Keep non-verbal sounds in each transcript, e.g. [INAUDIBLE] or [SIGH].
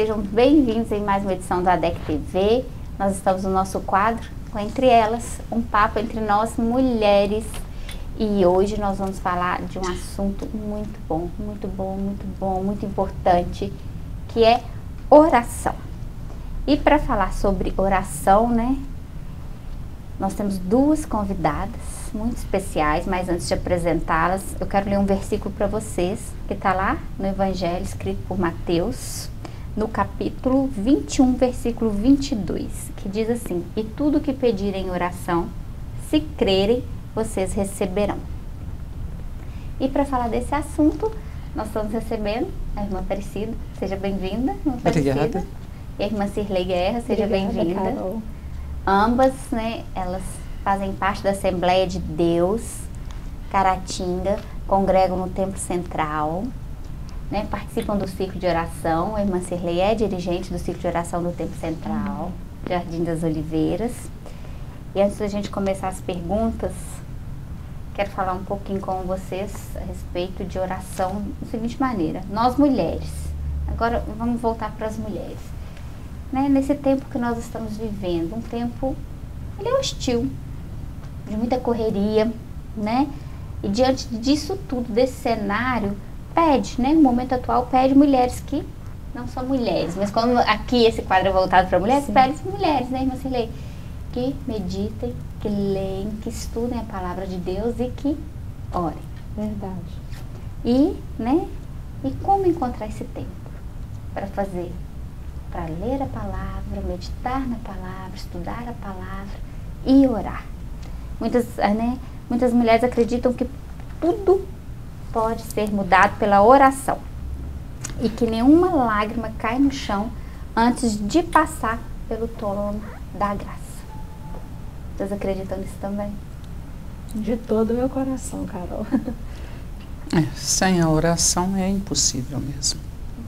sejam bem-vindos em mais uma edição do ADEC TV. Nós estamos no nosso quadro com Entre Elas, um papo entre nós mulheres. E hoje nós vamos falar de um assunto muito bom, muito bom, muito bom, muito importante, que é oração. E para falar sobre oração, né, nós temos duas convidadas muito especiais, mas antes de apresentá-las, eu quero ler um versículo para vocês, que está lá no Evangelho escrito por Mateus, no capítulo 21, versículo 22, que diz assim: E tudo que pedirem em oração, se crerem, vocês receberão. E para falar desse assunto, nós estamos recebendo a irmã Aparecida. Seja bem-vinda, irmã Aparecida. Obrigada. E a irmã Cirlei Guerra, seja bem-vinda. Ambas, né, elas fazem parte da Assembleia de Deus, Caratinga, congregam no Templo Central, né, participam do ciclo de oração. A irmã Cirlei é dirigente do ciclo de oração do Templo Central, Jardim das Oliveiras. E antes da gente começar as perguntas, quero falar um pouquinho com vocês a respeito de oração da seguinte maneira. Nós mulheres, agora vamos voltar para as mulheres. Né, nesse tempo que nós estamos vivendo, um tempo ele é hostil, de muita correria, né? E diante disso tudo, desse cenário, pede, né? No momento atual, pede mulheres que não são mulheres, mas como aqui esse quadro é voltado para mulheres, Sim. pede mulheres, né, irmã Cirlei? Que meditem, que leem, que estudem a palavra de Deus e que orem. Verdade. E, né? E como encontrar esse tempo para fazer? Para ler a palavra, meditar na palavra, estudar a palavra e orar. Muitas, ah, né, muitas mulheres acreditam que tudo pode ser mudado pela oração e que nenhuma lágrima cai no chão antes de passar pelo trono da graça. Vocês acreditam nisso também? De todo o meu coração, Carol. [LAUGHS] É, sem a oração é impossível mesmo.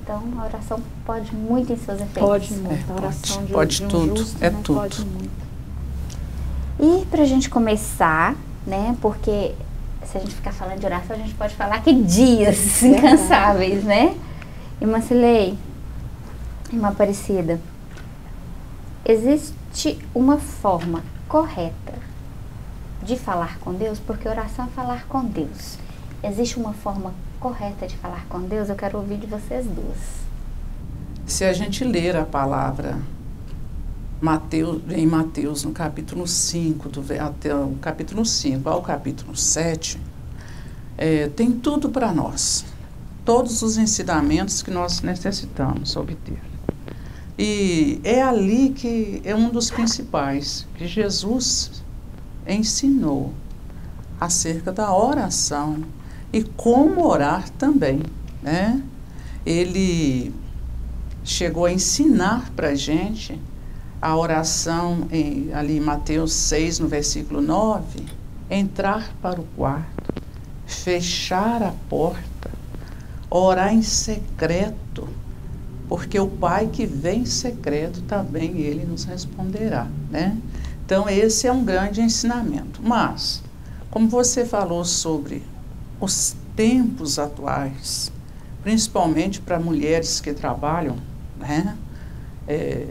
Então, a oração pode muito em seus efeitos. Pode muito. É, a oração pode, de, pode de um tudo. Justo, é né? tudo. Pode muito. E para a gente começar, né, porque se a gente ficar falando de oração, a gente pode falar que dias [LAUGHS] incansáveis, né? Irmã Cilei, irmã Aparecida, existe uma forma correta de falar com Deus? Porque oração é falar com Deus. Existe uma forma correta de falar com Deus? Eu quero ouvir de vocês duas. Se a gente ler a palavra Mateus, em Mateus, no capítulo 5, do, até o capítulo 5 ao capítulo 7, é, tem tudo para nós. Todos os ensinamentos que nós necessitamos obter. E é ali que é um dos principais, que Jesus ensinou acerca da oração e como orar também, né? Ele chegou a ensinar para a gente a oração em, ali em Mateus 6, no versículo 9, entrar para o quarto, fechar a porta, orar em secreto, porque o Pai que vem em secreto também ele nos responderá, né? Então esse é um grande ensinamento. Mas, como você falou sobre os tempos atuais, principalmente para mulheres que trabalham, né? É,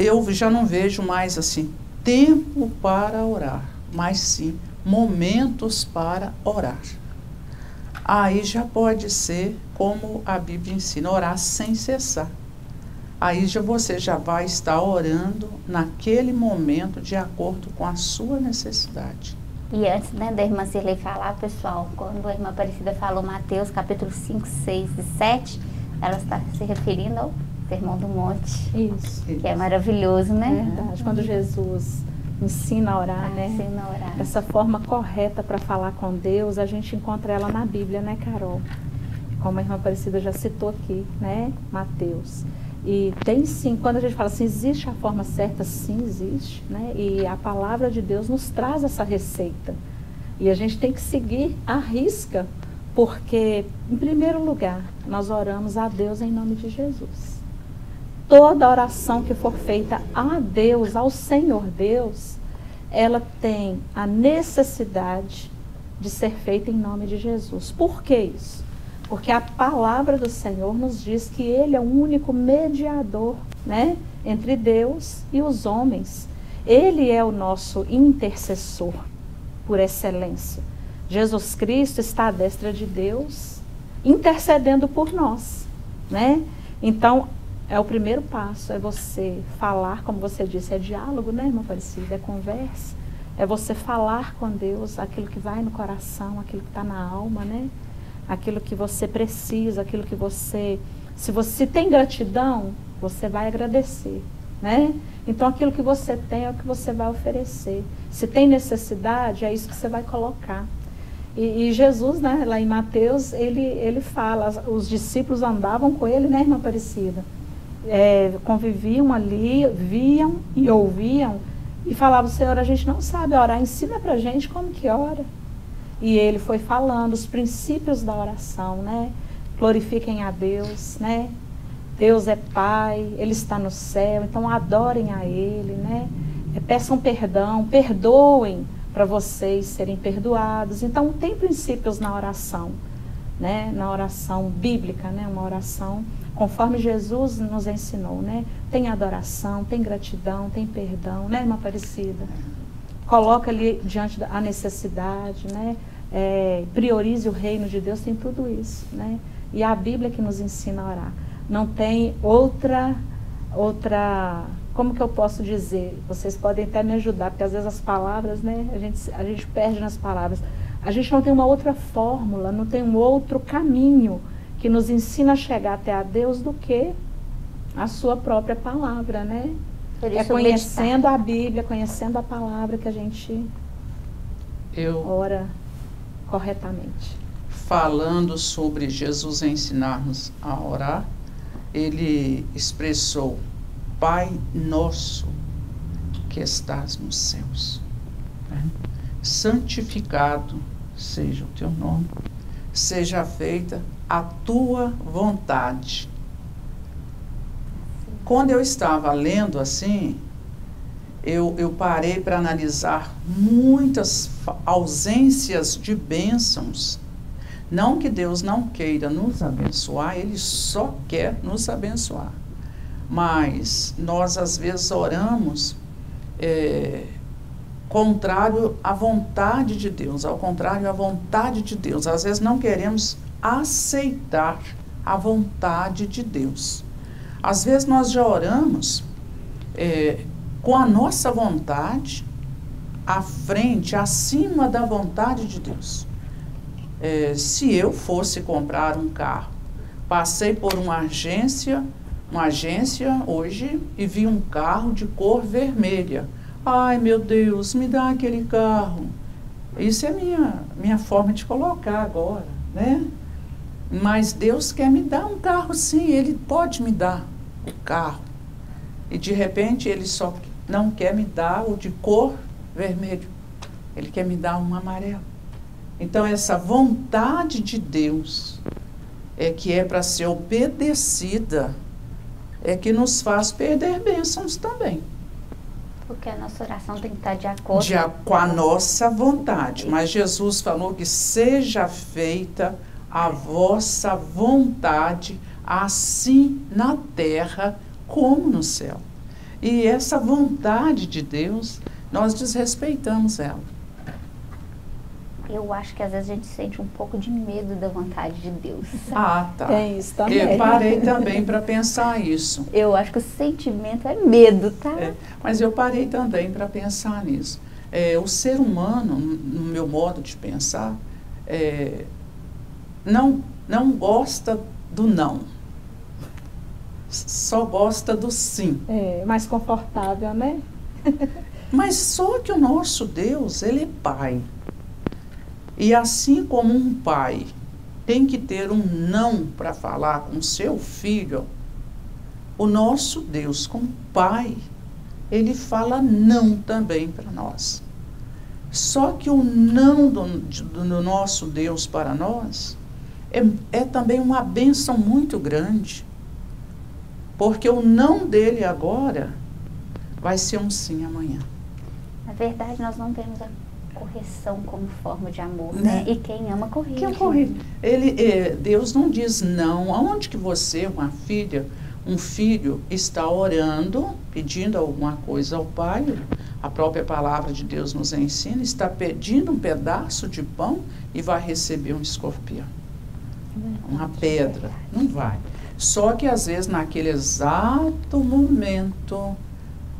eu já não vejo mais assim tempo para orar, mas sim momentos para orar. Aí já pode ser como a Bíblia ensina, orar sem cessar. Aí já você já vai estar orando naquele momento de acordo com a sua necessidade. E antes né, da irmã Cirlei falar, pessoal, quando a irmã Aparecida falou Mateus capítulo 5, 6 e 7, ela está se referindo ao Sermão do Monte. Isso. Que é maravilhoso, né? Verdade. Quando Jesus ensina a orar, ah, né? Ensina a orar. Essa forma correta para falar com Deus, a gente encontra ela na Bíblia, né, Carol? Como a irmã Aparecida já citou aqui, né? Mateus. E tem sim, quando a gente fala assim, existe a forma certa? Sim, existe, né? E a palavra de Deus nos traz essa receita. E a gente tem que seguir a risca, porque, em primeiro lugar, nós oramos a Deus em nome de Jesus toda oração que for feita a Deus, ao Senhor Deus, ela tem a necessidade de ser feita em nome de Jesus. Por que isso? Porque a palavra do Senhor nos diz que Ele é o único mediador, né? Entre Deus e os homens. Ele é o nosso intercessor por excelência. Jesus Cristo está à destra de Deus, intercedendo por nós, né? Então, é o primeiro passo, é você falar, como você disse, é diálogo, né, irmã Aparecida? É conversa. É você falar com Deus aquilo que vai no coração, aquilo que está na alma, né? Aquilo que você precisa, aquilo que você. Se você tem gratidão, você vai agradecer, né? Então aquilo que você tem é o que você vai oferecer. Se tem necessidade, é isso que você vai colocar. E, e, Jesus, né, lá em Mateus, ele, ele fala, os discípulos andavam com ele, né, irmã Aparecida? É, conviviam ali, viam e ouviam e falavam, Senhor, a gente não sabe orar, ensina pra gente como que ora. E ele foi falando os princípios da oração, né? Glorifiquem a Deus, né? Deus é Pai, Ele está no céu, então adorem a Ele, né? É, peçam perdão, perdoem para vocês serem perdoados. Então, tem princípios na oração, né? na oração bíblica, né? uma oração conforme Jesus nos ensinou. Né? Tem adoração, tem gratidão, tem perdão, né, irmã Aparecida? Coloca ali diante da necessidade, né? É, priorize o reino de Deus, tem tudo isso. Né? E a Bíblia que nos ensina a orar. Não tem outra outra como que eu posso dizer? Vocês podem até me ajudar, porque às vezes as palavras, né, a gente, a gente perde nas palavras. A gente não tem uma outra fórmula, não tem um outro caminho que nos ensina a chegar até a Deus do que a sua própria palavra, né? É conhecendo meditar. a Bíblia, conhecendo a palavra que a gente eu, ora corretamente. Falando sobre Jesus ensinar-nos a orar, ele expressou Pai nosso que estás nos céus, né? santificado seja o teu nome, seja feita a tua vontade. Quando eu estava lendo assim, eu, eu parei para analisar muitas ausências de bênçãos. Não que Deus não queira nos abençoar, Ele só quer nos abençoar mas nós às vezes oramos é, contrário à vontade de Deus, ao contrário à vontade de Deus. Às vezes não queremos aceitar a vontade de Deus. Às vezes nós já oramos é, com a nossa vontade à frente, acima da vontade de Deus. É, se eu fosse comprar um carro, passei por uma agência uma agência hoje e vi um carro de cor vermelha. Ai, meu Deus, me dá aquele carro. Isso é minha minha forma de colocar agora, né? Mas Deus quer me dar um carro sim, ele pode me dar o carro. E de repente ele só não quer me dar o de cor vermelho. Ele quer me dar um amarelo. Então essa vontade de Deus é que é para ser obedecida é que nos faz perder bênçãos também. Porque a nossa oração tem que estar de acordo de, com a nossa vontade. Mas Jesus falou que seja feita a vossa vontade, assim na terra como no céu. E essa vontade de Deus, nós desrespeitamos ela eu acho que às vezes a gente sente um pouco de medo da vontade de Deus. Ah, tá. Tem isso também. Eu parei também para pensar isso. [LAUGHS] Eu acho que o sentimento é medo, tá? É, mas eu parei também para pensar nisso. É, o ser humano, no meu modo de pensar, é, não, não gosta do não. Só gosta do sim. É, mais confortável, né? [LAUGHS] mas só que o nosso Deus, ele é Pai. E assim como um pai tem que ter um não para falar com seu filho, o nosso Deus, como Pai, ele fala não também para nós. Só que o não do, do nosso Deus para nós é, é também uma benção muito grande. Porque o não dele agora vai ser um sim amanhã. Na verdade, nós não temos a correção como forma de amor, né? né? E quem ama corrige. Quem corrige. Ele, é, Deus não diz não. Aonde que você, uma filha, um filho, está orando, pedindo alguma coisa ao pai, a própria palavra de Deus nos ensina, está pedindo um pedaço de pão e vai receber um escorpião. Uma pedra. Não vai. Só que às vezes naquele exato momento,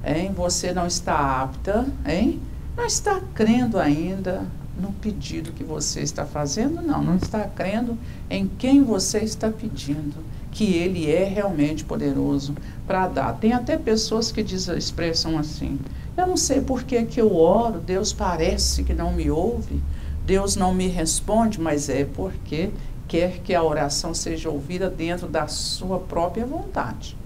hein, você não está apta, hein? Não está crendo ainda no pedido que você está fazendo, não. Não está crendo em quem você está pedindo, que ele é realmente poderoso para dar. Tem até pessoas que diz, expressam assim: eu não sei por que, que eu oro, Deus parece que não me ouve, Deus não me responde, mas é porque quer que a oração seja ouvida dentro da sua própria vontade.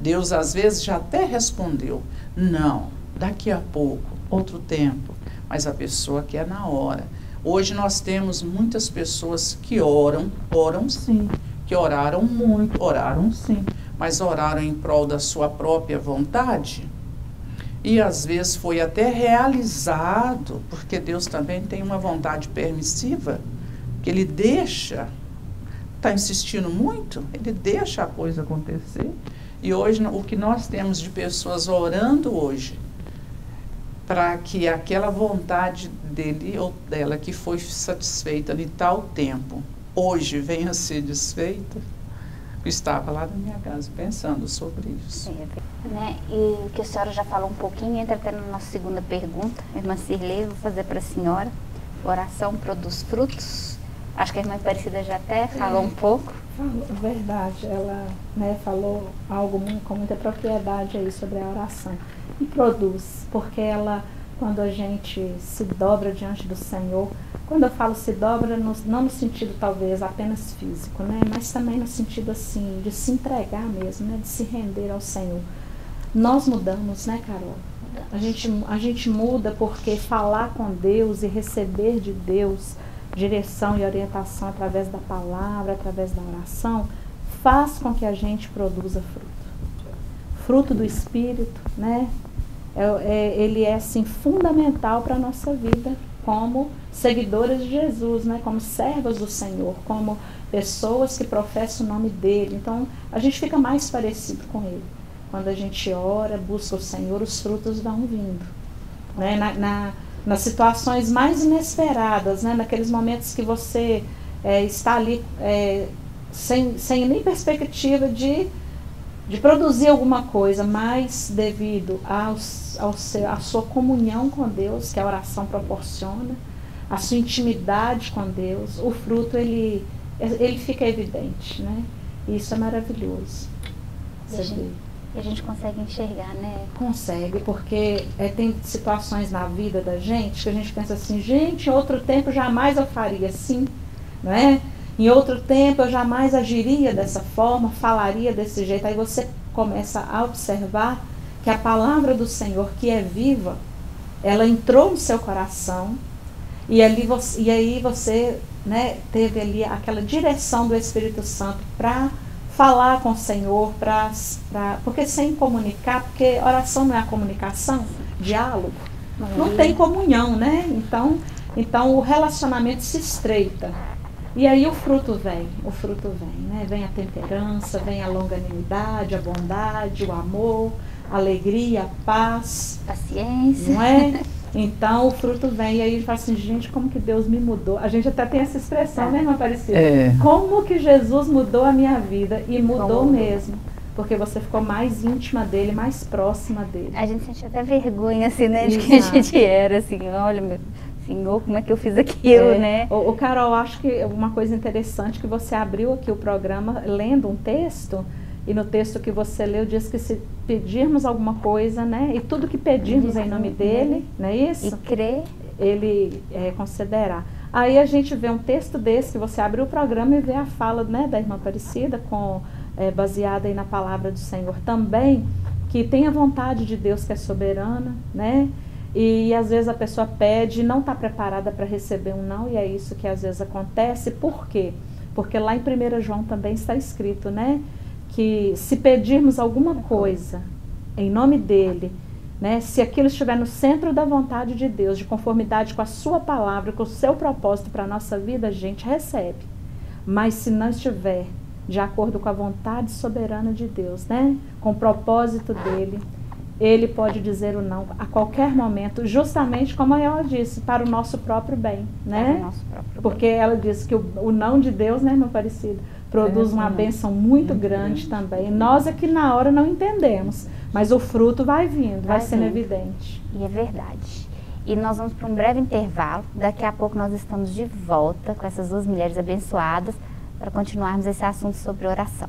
Deus às vezes já até respondeu, não, daqui a pouco, outro tempo, mas a pessoa quer na hora. Hoje nós temos muitas pessoas que oram, oram sim, que oraram muito, oraram sim, mas oraram em prol da sua própria vontade e às vezes foi até realizado, porque Deus também tem uma vontade permissiva, que Ele deixa, está insistindo muito, Ele deixa a coisa acontecer. E hoje, o que nós temos de pessoas orando hoje, para que aquela vontade dele ou dela que foi satisfeita em tal tempo, hoje venha a ser desfeita, estava lá na minha casa pensando sobre isso. É, né? E que a senhora já falou um pouquinho, entra até na nossa segunda pergunta, irmã Cirlei, vou fazer para a senhora. Oração produz frutos? Acho que a irmã Aparecida já até falou é, um pouco. Falou, verdade, ela né, falou algo com muita propriedade aí sobre a oração. E produz, porque ela, quando a gente se dobra diante do Senhor, quando eu falo se dobra, no, não no sentido talvez apenas físico, né? mas também no sentido assim, de se entregar mesmo, né? de se render ao Senhor. Nós mudamos, né, Carol? A gente, a gente muda porque falar com Deus e receber de Deus direção e orientação através da palavra, através da oração, faz com que a gente produza fruto. Fruto do Espírito, né? É, é, ele é assim fundamental para a nossa vida como seguidoras de Jesus, né? como servas do Senhor, como pessoas que professam o nome dele. Então, a gente fica mais parecido com ele. Quando a gente ora, busca o Senhor, os frutos vão vindo. Né? Na, na, nas situações mais inesperadas, né? naqueles momentos que você é, está ali é, sem, sem nem perspectiva de, de produzir alguma coisa, mas devido aos, ao seu, à sua comunhão com Deus, que a oração proporciona, a sua intimidade com Deus, o fruto ele, ele fica evidente, né? E isso é maravilhoso. Gente, e a gente consegue enxergar, né? Consegue, porque é, tem situações na vida da gente que a gente pensa assim, gente, em outro tempo jamais eu faria assim, não é? Em outro tempo eu jamais agiria dessa forma, falaria desse jeito. Aí você começa a observar que a palavra do Senhor, que é viva, ela entrou no seu coração e, ali você, e aí você né, teve ali aquela direção do Espírito Santo para falar com o Senhor, pra, pra, porque sem comunicar, porque oração não é a comunicação, diálogo, não tem comunhão, né? Então, então o relacionamento se estreita. E aí o fruto vem, o fruto vem, né? Vem a temperança, vem a longanimidade, a bondade, o amor, a alegria, a paz, paciência. Não é? [LAUGHS] Então o fruto vem e aí a gente fala assim, gente, como que Deus me mudou? A gente até tem essa expressão, né, irmã Aparecida? É. Como que Jesus mudou a minha vida? E mudou como mesmo. Porque você ficou mais íntima dele, mais próxima dele. A gente sente até vergonha, assim, né? De que a gente era, assim, olha, meu Senhor, como é que eu fiz aquilo, é. né? O, o Carol, acho que uma coisa interessante que você abriu aqui o programa lendo um texto e no texto que você leu diz que se pedirmos alguma coisa, né? E tudo que pedirmos em nome dele, não é isso? E crer. Ele é. Aí a gente vê um texto desse, que você abre o programa e vê a fala né, da irmã Aparecida, com, é, baseada aí na palavra do Senhor também, que tem a vontade de Deus que é soberana, né? E às vezes a pessoa pede e não está preparada para receber um não, e é isso que às vezes acontece. Por quê? Porque lá em 1 João também está escrito, né? Que se pedirmos alguma coisa em nome dele, Né? Se aquilo estiver no centro da vontade de Deus, de conformidade com a sua palavra, com o seu propósito para a nossa vida, a gente recebe. Mas se não estiver de acordo com a vontade soberana de Deus, né? com o propósito dele, ele pode dizer o não a qualquer momento, justamente como ela disse, para o nosso próprio bem, né? Próprio Porque bem. ela disse que o, o, não de Deus, né, meu parecido, produz uma bênção muito, grande, também. Nós aqui é na hora não entendemos, mas o fruto vai vindo, vai, vai sendo vindo. evidente. E é verdade. E nós vamos para um breve intervalo. Daqui a pouco nós estamos de volta com essas duas mulheres abençoadas para continuarmos esse assunto sobre oração.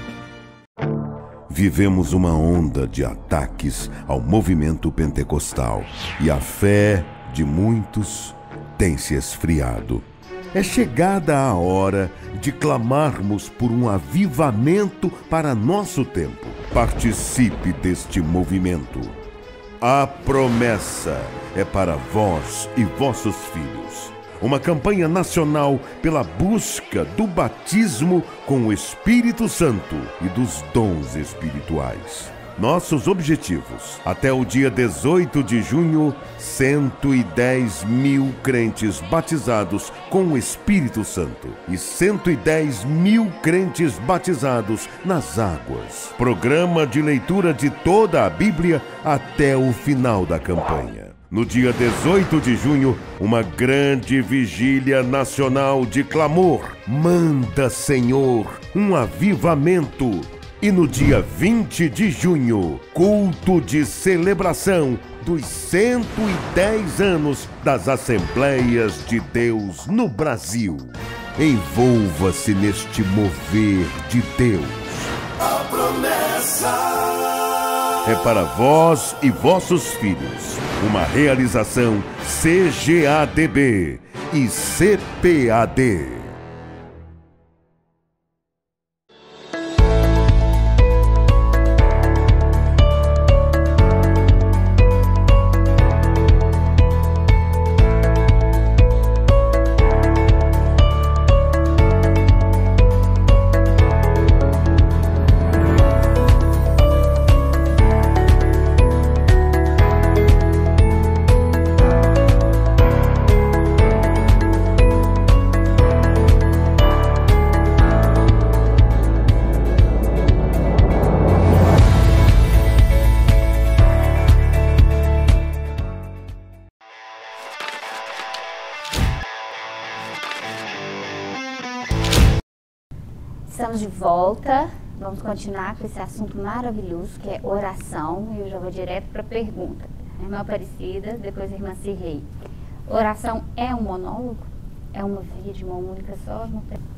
vivemos uma onda de ataques ao movimento pentecostal e a fé de muitos tem se esfriado. É chegada a hora de clamarmos por um avivamento para nosso tempo. Participe deste movimento. A promessa é para vós e vossos filhos uma campanha nacional pela busca do batismo com o Espírito Santo e dos dons espirituais. Nossos objetivos: até o dia 18 de junho, 110 mil crentes batizados com o Espírito Santo e 110 mil crentes batizados nas águas. Programa de leitura de toda a Bíblia até o final da campanha. No dia 18 de junho, uma grande vigília nacional de clamor. Manda, Senhor, um avivamento. E no dia 20 de junho, culto de celebração dos 110 anos das Assembleias de Deus no Brasil. Envolva-se neste mover de Deus. A promessa é para vós e vossos filhos. Uma realização CGADB e CPAD. Continuar com esse assunto maravilhoso que é oração. E eu já vou direto para a pergunta. Irmã Aparecida, depois a irmã Cirrei. Oração é um monólogo? É uma via de uma única só?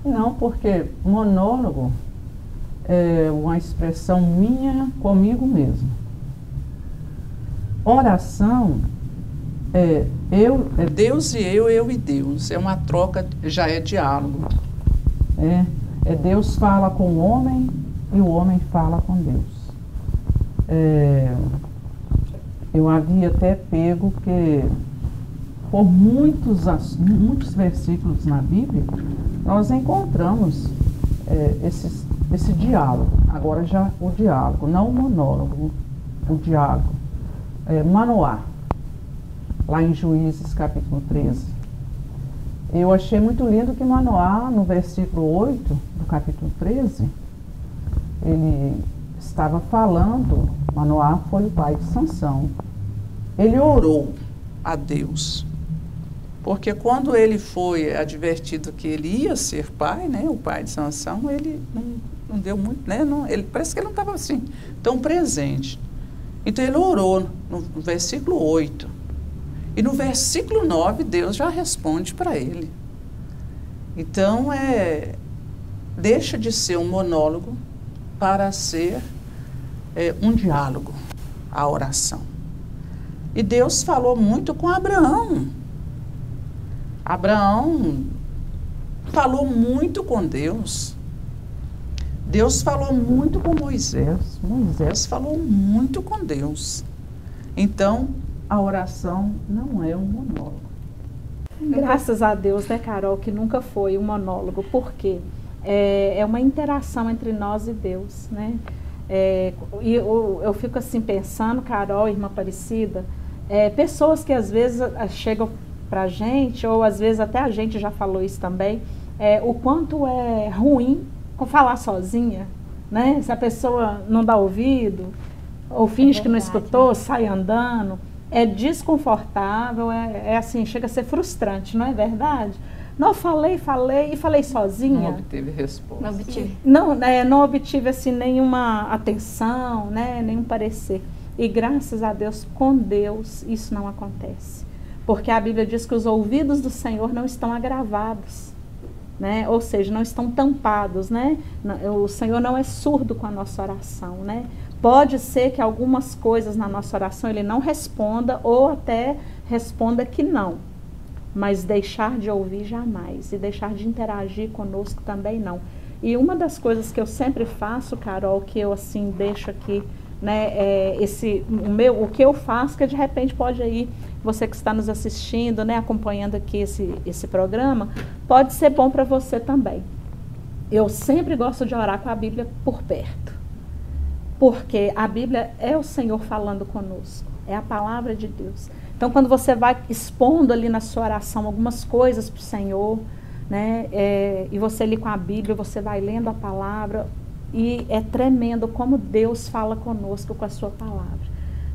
Não, porque monólogo é uma expressão minha comigo mesmo. Oração é eu, é Deus e eu, eu e Deus. É uma troca, já é diálogo. É. É, Deus fala com o homem e o homem fala com Deus. É, eu havia até pego que por muitos, muitos versículos na Bíblia, nós encontramos é, esse diálogo. Agora já o diálogo, não o monólogo, o diálogo. É, Manoá, lá em Juízes capítulo 13. Eu achei muito lindo que Manoá, no versículo 8 do capítulo 13, ele estava falando, Manoá foi o pai de Sansão. Ele orou a Deus. Porque quando ele foi advertido que ele ia ser pai, né, o pai de Sansão, ele não, não deu muito, né, não, ele, parece que ele não estava assim, tão presente. Então ele orou no, no versículo 8 e no versículo 9, Deus já responde para ele. Então, é, deixa de ser um monólogo para ser é, um diálogo, a oração. E Deus falou muito com Abraão. Abraão falou muito com Deus. Deus falou muito com Moisés. Moisés falou muito com Deus. Então, a oração não é um monólogo. Graças a Deus, né, Carol, que nunca foi um monólogo. Por quê? É, é uma interação entre nós e Deus, né? É, e eu, eu, fico assim pensando, Carol, irmã Aparecida, é, pessoas que às vezes chegam para a gente, ou às vezes até a gente já falou isso também, é, o quanto é ruim falar sozinha, né? Se a pessoa não dá ouvido, ou finge que não escutou, sai andando é desconfortável, é, é, assim, chega a ser frustrante, não é verdade? Não falei, falei e falei sozinha. Não obteve resposta. Não obtive. Não, é, não obtive assim nenhuma atenção, né, nenhum parecer. E graças a Deus, com Deus, isso não acontece. Porque a Bíblia diz que os ouvidos do Senhor não estão agravados. Né? Ou seja, não estão tampados, né? O Senhor não é surdo com a nossa oração, né? Pode ser que algumas coisas na nossa oração ele não responda ou até responda que não. Mas deixar de ouvir jamais e deixar de interagir conosco também não. E uma das coisas que eu sempre faço, Carol, que eu assim deixo aqui, né, é esse o meu, o que eu faço que de repente pode aí você que está nos assistindo, né, acompanhando aqui esse esse programa, pode ser bom para você também. Eu sempre gosto de orar com a Bíblia por perto. Porque a Bíblia é o Senhor falando conosco, é a palavra de Deus. Então, quando você vai expondo ali na sua oração algumas coisas para o Senhor, né, é, e você ali com a Bíblia, você vai lendo a palavra, e é tremendo como Deus fala conosco com a sua palavra.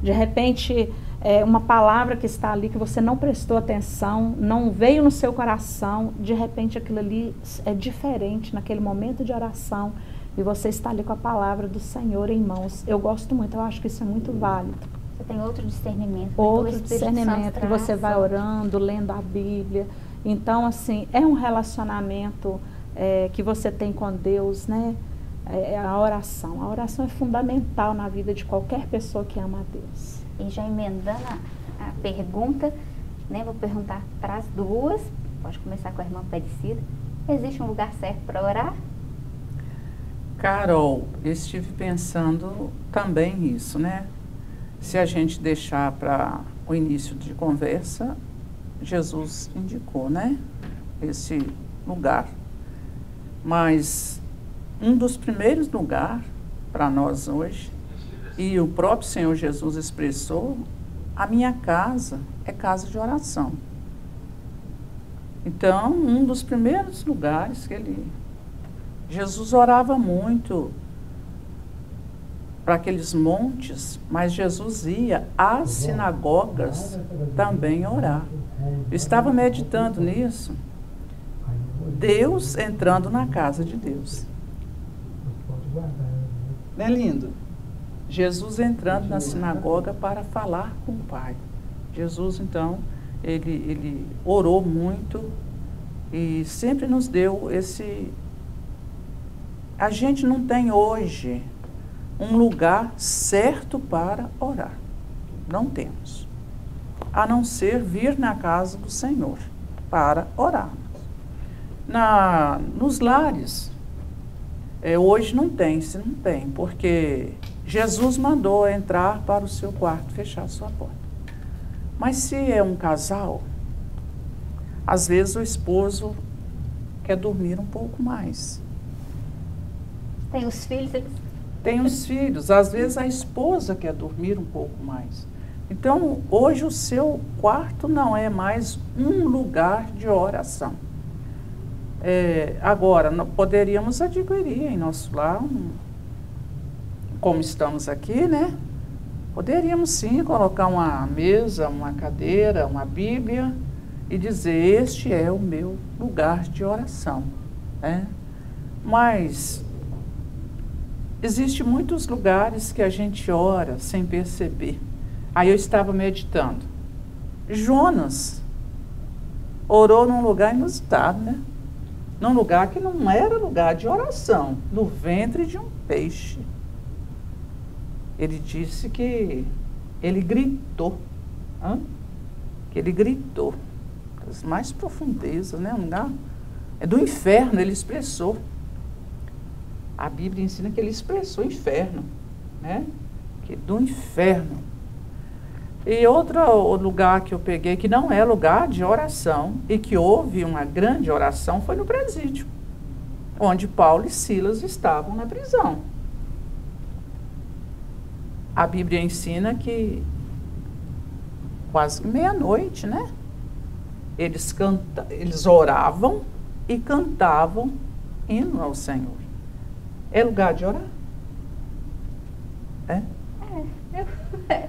De repente, é uma palavra que está ali que você não prestou atenção, não veio no seu coração, de repente aquilo ali é diferente naquele momento de oração e você está ali com a palavra do Senhor em mãos. Eu gosto muito, eu acho que isso é muito válido. Você tem outro discernimento. Outro discernimento que você vai orando, lendo a Bíblia. Então, assim, é um relacionamento é, que você tem com Deus, né? É, é a oração. A oração é fundamental na vida de qualquer pessoa que ama a Deus. E já emendando a, a pergunta, né? Vou perguntar para as duas. Pode começar com a irmã Aparecida. Existe um lugar certo para orar? Carol, estive pensando também nisso, né? Se a gente deixar para o início de conversa, Jesus indicou, né? Esse lugar. Mas um dos primeiros lugares para nós hoje, e o próprio Senhor Jesus expressou, a minha casa é casa de oração. Então, um dos primeiros lugares que ele Jesus orava muito para aqueles montes, mas Jesus ia às sinagogas também orar. Eu estava meditando nisso. Deus entrando na casa de Deus. Não é lindo? Jesus entrando na sinagoga para falar com o Pai. Jesus, então, ele, ele orou muito e sempre nos deu esse a gente não tem hoje um lugar certo para orar. Não temos. A não ser vir na casa do Senhor para orar. Na, nos lares, é, hoje não tem, se não tem, porque Jesus mandou entrar para o seu quarto, fechar a sua porta. Mas se é um casal, às vezes o esposo quer dormir um pouco mais. Tem os filhos? Eles... Tem os filhos. Às vezes a esposa quer dormir um pouco mais. Então, hoje o seu quarto não é mais um lugar de oração. É, agora, poderíamos adquirir em nosso lar, um, como estamos aqui, né? Poderíamos sim colocar uma mesa, uma cadeira, uma Bíblia e dizer: Este é o meu lugar de oração. Né? Mas Existem muitos lugares que a gente ora sem perceber. Aí eu estava meditando. Jonas orou num lugar inusitado, né? num lugar que não era lugar de oração, no ventre de um peixe. Ele disse que ele gritou, que ele gritou, das mais profundezas, né? Um lugar é do inferno, ele expressou. A Bíblia ensina que ele expressou inferno, né? Que do inferno. E outro lugar que eu peguei, que não é lugar de oração, e que houve uma grande oração, foi no presídio, onde Paulo e Silas estavam na prisão. A Bíblia ensina que quase meia-noite, né? Eles, canta, eles oravam e cantavam hino ao Senhor. É lugar de orar? É? É. [LAUGHS]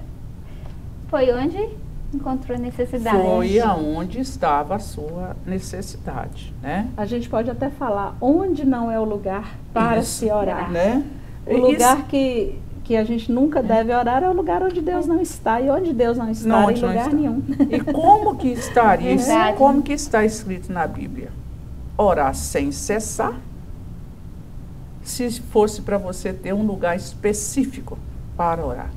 Foi onde encontrou necessidade. Foi aonde estava a sua necessidade, né? A gente pode até falar onde não é o lugar para Isso, se orar. Né? O lugar que, que a gente nunca é. deve orar é o lugar onde Deus não está. E onde Deus não está, não, em lugar está. nenhum. E como que [LAUGHS] estaria? É como que está escrito na Bíblia? Orar sem cessar. Se fosse para você ter um lugar específico para orar.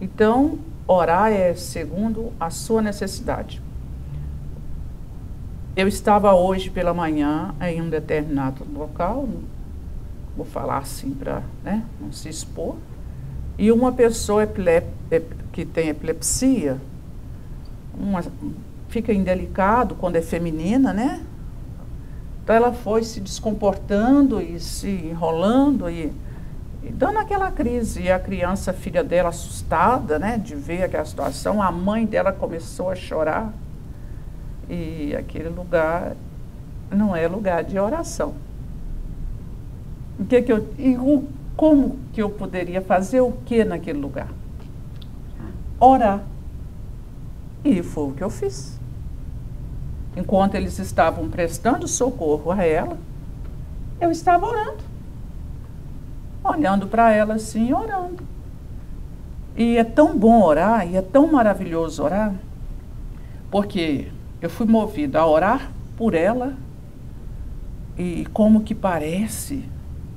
Então, orar é segundo a sua necessidade. Eu estava hoje pela manhã em um determinado local, vou falar assim para né, não se expor, e uma pessoa epilep, que tem epilepsia, uma, fica indelicado quando é feminina, né? Então ela foi se descomportando e se enrolando e e dando aquela crise, e a criança, filha dela, assustada, né, de ver aquela situação, a mãe dela começou a chorar. E aquele lugar não é lugar de oração. O que que eu, e o, como que eu poderia fazer o que naquele lugar? Orar. E foi o que eu fiz. Enquanto eles estavam prestando socorro a ela, eu estava orando olhando para ela assim, orando. E é tão bom orar, e é tão maravilhoso orar, porque eu fui movida a orar por ela, e como que parece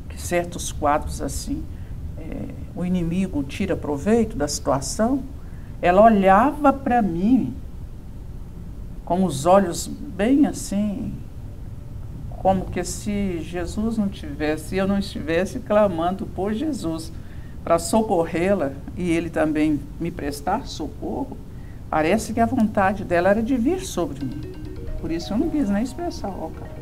que certos quadros assim, é, o inimigo tira proveito da situação, ela olhava para mim com os olhos bem assim, como que se Jesus não tivesse, eu não estivesse clamando por Jesus para socorrê-la e ele também me prestar socorro, parece que a vontade dela era de vir sobre mim. Por isso eu não quis nem expressar, ó, cara.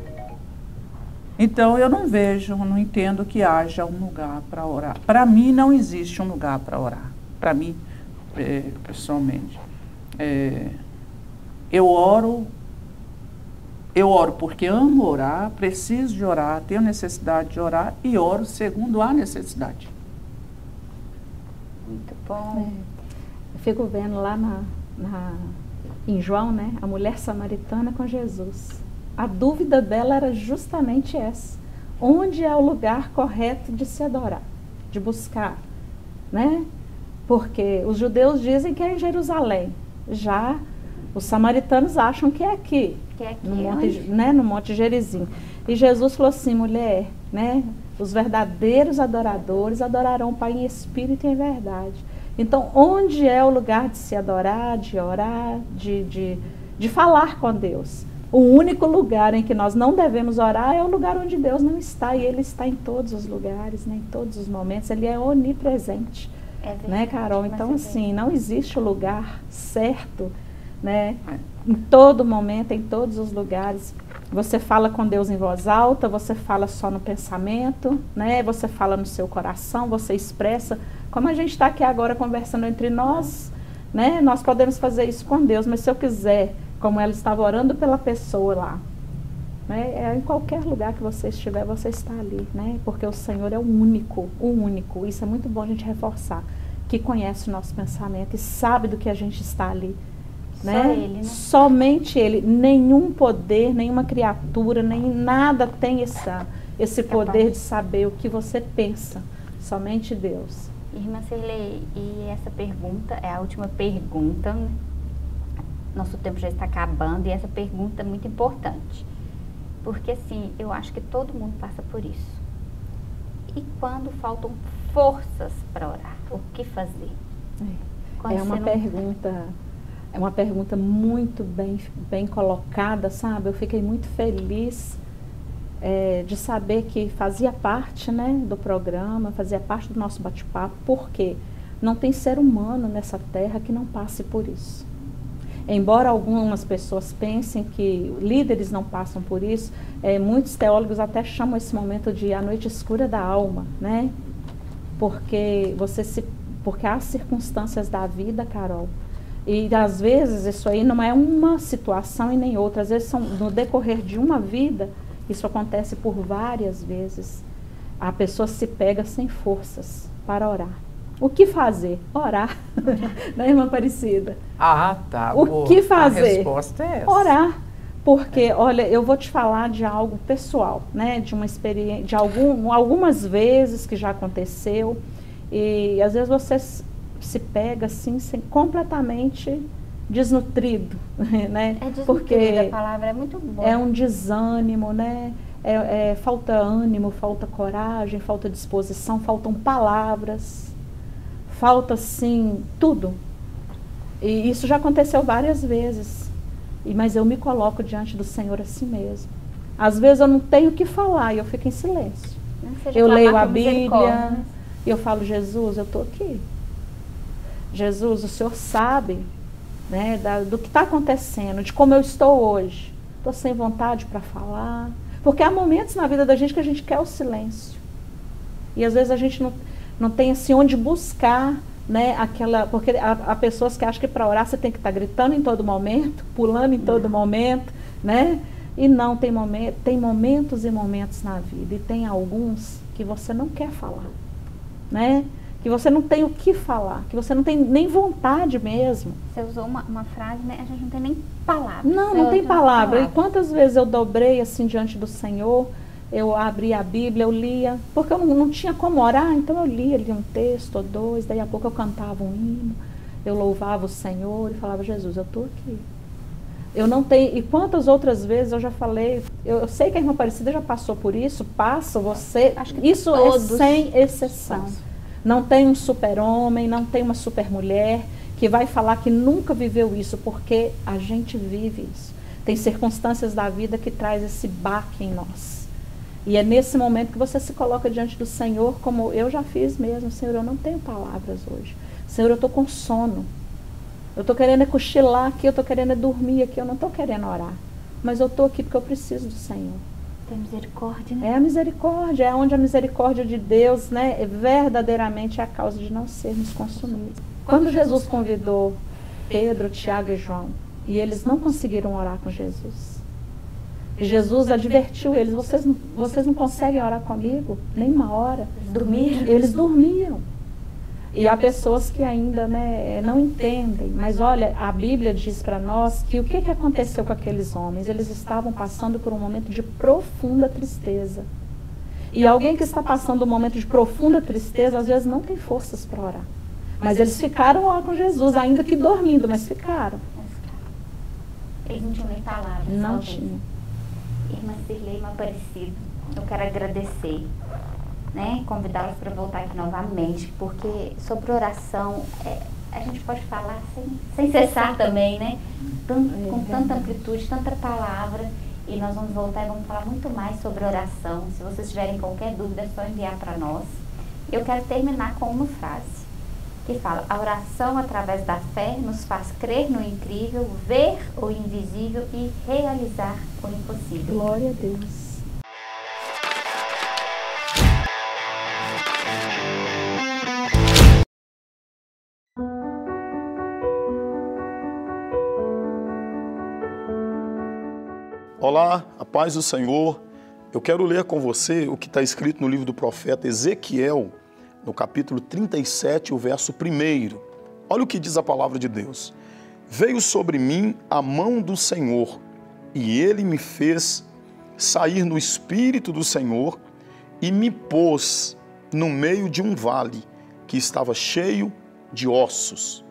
Então eu não vejo, não entendo que haja um lugar para orar. Para mim não existe um lugar para orar. Para mim, é, pessoalmente. É, eu oro eu oro porque amo orar, preciso de orar, tenho necessidade de orar e oro segundo a necessidade. Muito bom. É. Eu fico vendo lá na, na, em João, né, a mulher samaritana com Jesus. A dúvida dela era justamente essa: onde é o lugar correto de se adorar, de buscar, né? Porque os judeus dizem que é em Jerusalém. Já os samaritanos acham que é aqui, que é aqui no, monte, né, no Monte Gerizim. E Jesus falou assim, mulher, né, os verdadeiros adoradores adorarão o Pai em espírito e em verdade. Então, onde é o lugar de se adorar, de orar, de, de, de falar com Deus? O único lugar em que nós não devemos orar é o lugar onde Deus não está. E Ele está em todos os lugares, né, em todos os momentos. Ele é onipresente. É verdade, né, Carol? Então, é assim, não existe o lugar certo né? Em todo momento, em todos os lugares. Você fala com Deus em voz alta, você fala só no pensamento, né? Você fala no seu coração, você expressa. Como a gente está aqui agora conversando entre nós, né? Nós podemos fazer isso com Deus, mas se eu quiser, como ela estava orando pela pessoa lá, né? É, em qualquer lugar que você estiver, você está ali, né? Porque o Senhor é o único, o único. Isso é muito bom a gente reforçar, que conhece o nosso pensamento e sabe do que a gente está ali né? Ele, né? Somente ele. Nenhum poder, nenhuma criatura, nem nada tem essa, esse poder de saber o que você pensa. Somente Deus. Irmã Cirlei, e essa pergunta é a última pergunta. Né? Nosso tempo já está acabando e essa pergunta é muito importante. Porque assim, eu acho que todo mundo passa por isso. E quando faltam forças para orar, o que fazer? É, é uma não... pergunta, é uma pergunta muito bem, bem colocada, sabe? Eu fiquei muito feliz é, de saber que fazia parte né, do programa, fazia parte do nosso bate-papo, porque não tem ser humano nessa terra que não passe por isso. Embora algumas pessoas pensem que líderes não passam por isso, é, muitos teólogos até chamam esse momento de a noite escura da alma, né? Porque você se, porque há circunstâncias da vida, Carol, e às vezes isso aí não é uma situação e nem outra, às vezes são no decorrer de uma vida, isso acontece por várias vezes. A pessoa se pega sem forças para orar. O que fazer? Orar. [LAUGHS] né, irmã Aparecida? Ah, tá. O boa. que fazer? A resposta é essa. Orar. Porque, é. olha, eu vou te falar de algo pessoal, né? De uma experiência, de algum, algumas vezes que já aconteceu. E às vezes você se pega assim, sem, completamente desnutrido, [LAUGHS] né? É desnutrido, Porque a palavra é muito boa. É um desânimo, né? É, é, falta ânimo, falta coragem, falta disposição, faltam palavras falta assim tudo. E isso já aconteceu várias vezes. E, mas eu me coloco diante do Senhor assim mesmo. Às vezes eu não tenho o que falar e eu fico em silêncio. Eu leio a Bíblia e eu falo, Jesus, eu estou aqui. Jesus, o Senhor sabe né, da, do que está acontecendo, de como eu estou hoje. Estou sem vontade para falar. Porque há momentos na vida da gente que a gente quer o silêncio. E às vezes a gente não, não tem assim onde buscar, né, aquela, porque há, há pessoas que acham que para orar você tem que estar tá gritando em todo momento, pulando em todo momento, né? E não tem momento, tem momentos e momentos na vida e tem alguns que você não quer falar, né? Que você não tem o que falar, que você não tem nem vontade mesmo. Você usou uma, uma frase, né? A gente não tem nem palavra. Não, não tem palavra. palavra. E quantas vezes eu dobrei assim diante do Senhor, eu abria a Bíblia, eu lia, porque eu não, não tinha como orar, então eu lia, lia um texto ou dois, daí a pouco eu cantava um hino, eu louvava o Senhor e falava, Jesus, eu estou aqui. Eu não tenho, e quantas outras vezes eu já falei, eu, eu, sei que a irmã Aparecida já passou por isso, passa você, isso é sem exceção. Não tem um super-homem, não tem uma super-mulher que vai falar que nunca viveu isso, porque a gente vive isso. Tem circunstâncias da vida que traz esse baque em nós. E é nesse momento que você se coloca diante do Senhor, como eu já fiz mesmo. Senhor, eu não tenho palavras hoje. Senhor, eu estou com sono. Eu estou querendo é cochilar aqui, eu estou querendo é dormir aqui, eu não estou querendo orar. Mas eu estou aqui porque eu preciso do Senhor. Tem misericórdia, né? É a misericórdia, é onde a misericórdia de Deus, né, é verdadeiramente é a causa de não sermos consumidos. Quando Jesus convidou Pedro, Tiago e João, e eles não conseguiram orar com Jesus, Jesus advertiu eles: vocês, vocês não conseguem orar comigo nem uma hora. Dormir? Eles dormiam. E há pessoas que ainda né, não entendem. Mas olha, a Bíblia diz para nós que o que, que aconteceu com aqueles homens? Eles estavam passando por um momento de profunda tristeza. E alguém que está passando um momento de profunda tristeza, às vezes não tem forças para orar. Mas eles ficaram lá com Jesus, ainda que dormindo, mas ficaram. Eles não tinham nem palavras. Não tinham irmã Cirlei, irmã Aparecida, eu quero agradecer, né, convidá-las para voltar aqui novamente, porque sobre oração, é, a gente pode falar sem, sem cessar também, né, Tanto, com tanta amplitude, tanta palavra, e nós vamos voltar e vamos falar muito mais sobre oração. Se vocês tiverem qualquer dúvida, é só enviar para nós. Eu quero terminar com uma frase que fala: a oração através da fé nos faz crer no incrível, ver o invisível e realizar o impossível. Glória a Deus. Paz do Senhor. Eu quero ler com você o que está escrito no livro do profeta Ezequiel, no capítulo 37, o verso 1. Olha o que diz a palavra de Deus. Veio sobre mim a mão do Senhor, e ele me fez sair no espírito do Senhor e me pôs no meio de um vale que estava cheio de ossos.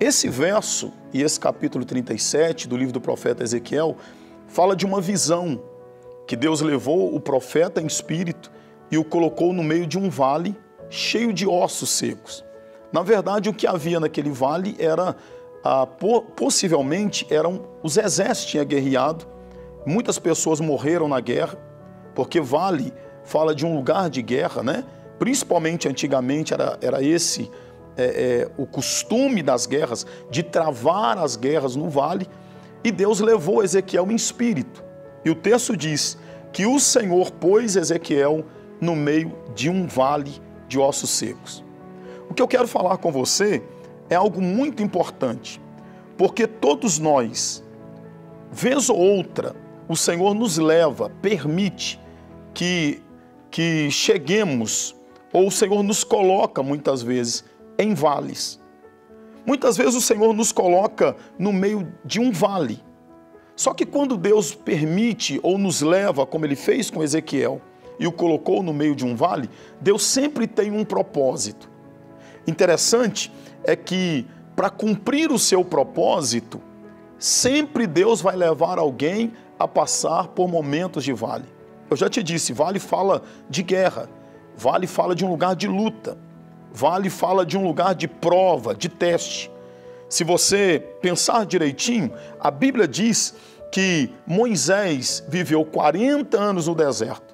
Esse verso e esse capítulo 37 do livro do profeta Ezequiel fala de uma visão que Deus levou o profeta em espírito e o colocou no meio de um vale cheio de ossos secos. Na verdade, o que havia naquele vale era, ah, possivelmente, eram os exércitos tinham guerreado, muitas pessoas morreram na guerra, porque vale fala de um lugar de guerra, né? Principalmente antigamente era, era esse é, é, o costume das guerras, de travar as guerras no vale, e Deus levou Ezequiel em espírito. E o texto diz que o Senhor pôs Ezequiel no meio de um vale de ossos secos. O que eu quero falar com você é algo muito importante, porque todos nós, vez ou outra, o Senhor nos leva, permite que, que cheguemos, ou o Senhor nos coloca muitas vezes em vales. Muitas vezes o Senhor nos coloca no meio de um vale. Só que quando Deus permite ou nos leva, como ele fez com Ezequiel, e o colocou no meio de um vale, Deus sempre tem um propósito. Interessante é que para cumprir o seu propósito, sempre Deus vai levar alguém a passar por momentos de vale. Eu já te disse, vale fala de guerra, vale fala de um lugar de luta. Vale fala de um lugar de prova, de teste. Se você pensar direitinho, a Bíblia diz que Moisés viveu 40 anos no deserto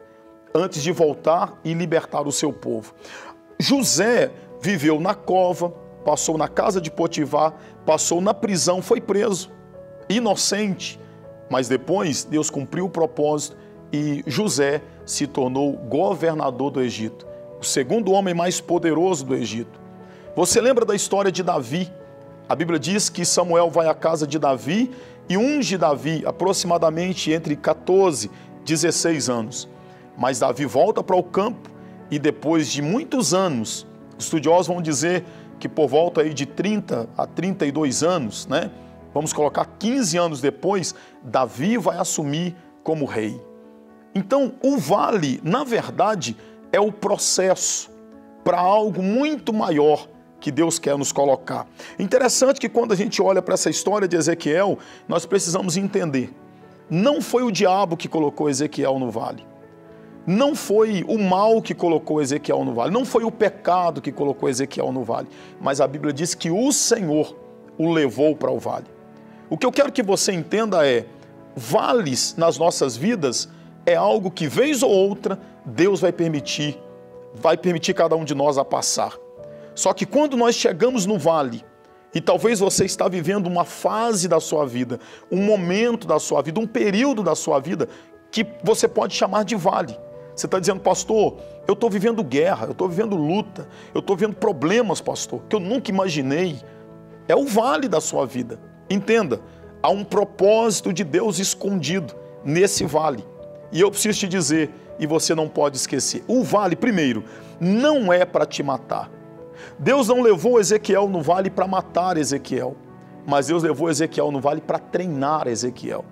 antes de voltar e libertar o seu povo. José viveu na cova, passou na casa de Potifar, passou na prisão, foi preso, inocente. Mas depois Deus cumpriu o propósito e José se tornou governador do Egito o segundo homem mais poderoso do Egito. Você lembra da história de Davi? A Bíblia diz que Samuel vai à casa de Davi e unge Davi aproximadamente entre 14 e 16 anos. Mas Davi volta para o campo e depois de muitos anos, estudiosos vão dizer que por volta aí de 30 a 32 anos, né? Vamos colocar 15 anos depois, Davi vai assumir como rei. Então, o vale, na verdade, é o processo para algo muito maior que Deus quer nos colocar. Interessante que quando a gente olha para essa história de Ezequiel, nós precisamos entender. Não foi o diabo que colocou Ezequiel no vale. Não foi o mal que colocou Ezequiel no vale. Não foi o pecado que colocou Ezequiel no vale. Mas a Bíblia diz que o Senhor o levou para o vale. O que eu quero que você entenda é: vales nas nossas vidas é algo que, vez ou outra, Deus vai permitir, vai permitir cada um de nós a passar. Só que quando nós chegamos no vale, e talvez você está vivendo uma fase da sua vida, um momento da sua vida, um período da sua vida que você pode chamar de vale. Você está dizendo, pastor, eu estou vivendo guerra, eu estou vivendo luta, eu estou vivendo problemas, pastor, que eu nunca imaginei. É o vale da sua vida. Entenda, há um propósito de Deus escondido nesse vale. E eu preciso te dizer, e você não pode esquecer: o vale, primeiro, não é para te matar. Deus não levou Ezequiel no vale para matar Ezequiel, mas Deus levou Ezequiel no vale para treinar Ezequiel,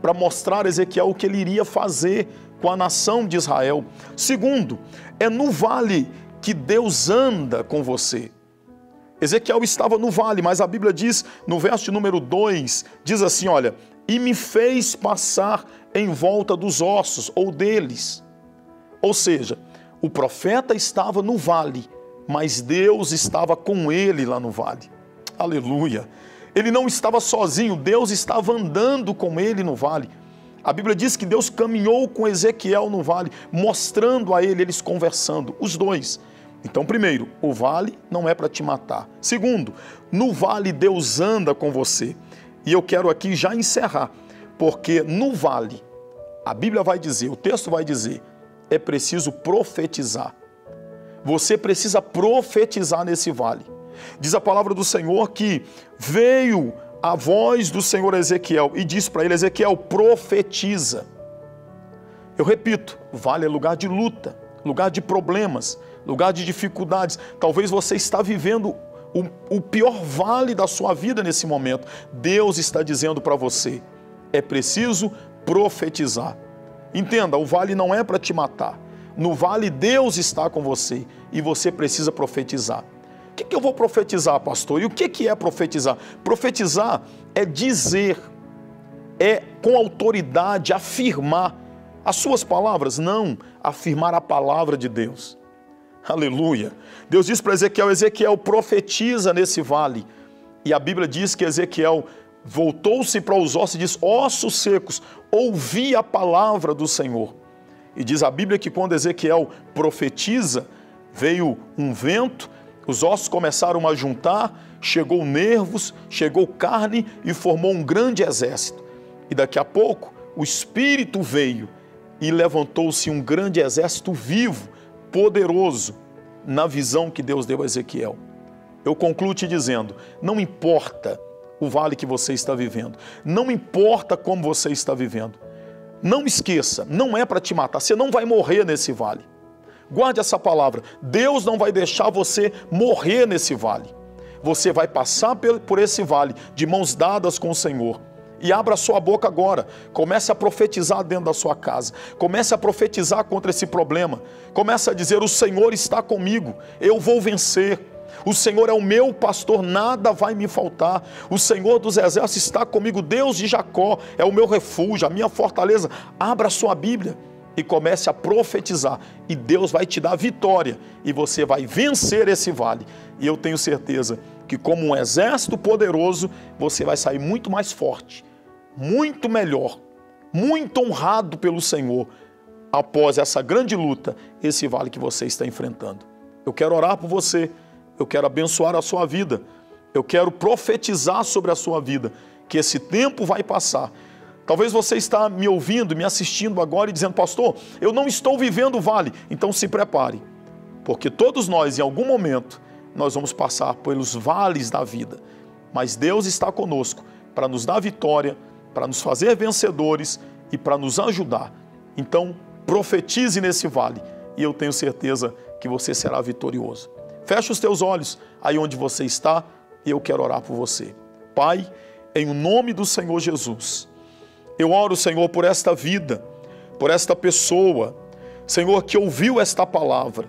para mostrar a Ezequiel o que ele iria fazer com a nação de Israel. Segundo, é no vale que Deus anda com você. Ezequiel estava no vale, mas a Bíblia diz, no verso número 2, diz assim: olha, e me fez passar em volta dos ossos ou deles. Ou seja, o profeta estava no vale, mas Deus estava com ele lá no vale. Aleluia! Ele não estava sozinho, Deus estava andando com ele no vale. A Bíblia diz que Deus caminhou com Ezequiel no vale, mostrando a ele, eles conversando, os dois. Então, primeiro, o vale não é para te matar. Segundo, no vale Deus anda com você. E eu quero aqui já encerrar, porque no vale, a Bíblia vai dizer, o texto vai dizer, é preciso profetizar. Você precisa profetizar nesse vale. Diz a palavra do Senhor que veio a voz do Senhor Ezequiel e disse para ele: Ezequiel, profetiza. Eu repito, vale é lugar de luta, lugar de problemas, lugar de dificuldades. Talvez você está vivendo o, o pior vale da sua vida nesse momento. Deus está dizendo para você: é preciso profetizar. Entenda, o vale não é para te matar. No vale, Deus está com você e você precisa profetizar. O que, que eu vou profetizar, pastor? E o que, que é profetizar? Profetizar é dizer, é com autoridade afirmar As suas palavras? Não, afirmar a palavra de Deus. Aleluia. Deus diz para Ezequiel: Ezequiel profetiza nesse vale. E a Bíblia diz que Ezequiel voltou-se para os ossos e diz: Ossos secos, ouvi a palavra do Senhor. E diz a Bíblia que quando Ezequiel profetiza, veio um vento, os ossos começaram a juntar, chegou nervos, chegou carne e formou um grande exército. E daqui a pouco o Espírito veio e levantou-se um grande exército vivo, poderoso, na visão que Deus deu a Ezequiel. Eu concluo te dizendo: não importa o vale que você está vivendo, não importa como você está vivendo, não esqueça, não é para te matar, você não vai morrer nesse vale. Guarde essa palavra: Deus não vai deixar você morrer nesse vale. Você vai passar por esse vale de mãos dadas com o Senhor. E abra sua boca agora. Comece a profetizar dentro da sua casa. Comece a profetizar contra esse problema. Comece a dizer: O Senhor está comigo, eu vou vencer. O Senhor é o meu pastor, nada vai me faltar. O Senhor dos exércitos está comigo, Deus de Jacó é o meu refúgio, a minha fortaleza. Abra sua Bíblia e comece a profetizar, e Deus vai te dar vitória, e você vai vencer esse vale. E eu tenho certeza que, como um exército poderoso, você vai sair muito mais forte, muito melhor, muito honrado pelo Senhor após essa grande luta, esse vale que você está enfrentando. Eu quero orar por você, eu quero abençoar a sua vida, eu quero profetizar sobre a sua vida, que esse tempo vai passar Talvez você está me ouvindo, me assistindo agora e dizendo, pastor, eu não estou vivendo o vale. Então se prepare, porque todos nós, em algum momento, nós vamos passar pelos vales da vida. Mas Deus está conosco para nos dar vitória, para nos fazer vencedores e para nos ajudar. Então, profetize nesse vale e eu tenho certeza que você será vitorioso. Feche os teus olhos aí onde você está e eu quero orar por você. Pai, em nome do Senhor Jesus, eu oro, Senhor, por esta vida, por esta pessoa, Senhor, que ouviu esta palavra.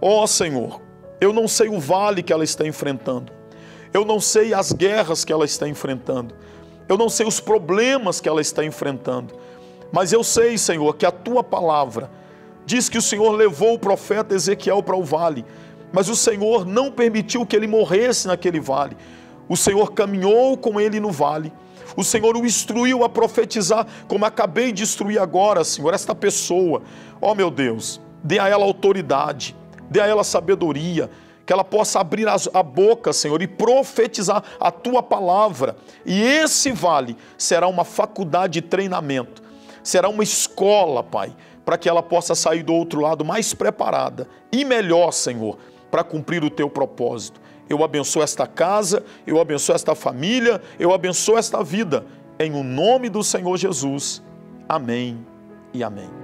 Ó oh, Senhor, eu não sei o vale que ela está enfrentando, eu não sei as guerras que ela está enfrentando, eu não sei os problemas que ela está enfrentando, mas eu sei, Senhor, que a tua palavra diz que o Senhor levou o profeta Ezequiel para o vale, mas o Senhor não permitiu que ele morresse naquele vale. O Senhor caminhou com ele no vale o Senhor o instruiu a profetizar, como acabei de instruir agora, Senhor, esta pessoa. Ó oh, meu Deus, dê a ela autoridade, dê a ela sabedoria, que ela possa abrir a boca, Senhor, e profetizar a tua palavra. E esse vale será uma faculdade de treinamento, será uma escola, Pai, para que ela possa sair do outro lado mais preparada e melhor, Senhor, para cumprir o teu propósito. Eu abençoo esta casa, eu abençoo esta família, eu abençoo esta vida. Em o nome do Senhor Jesus. Amém e amém.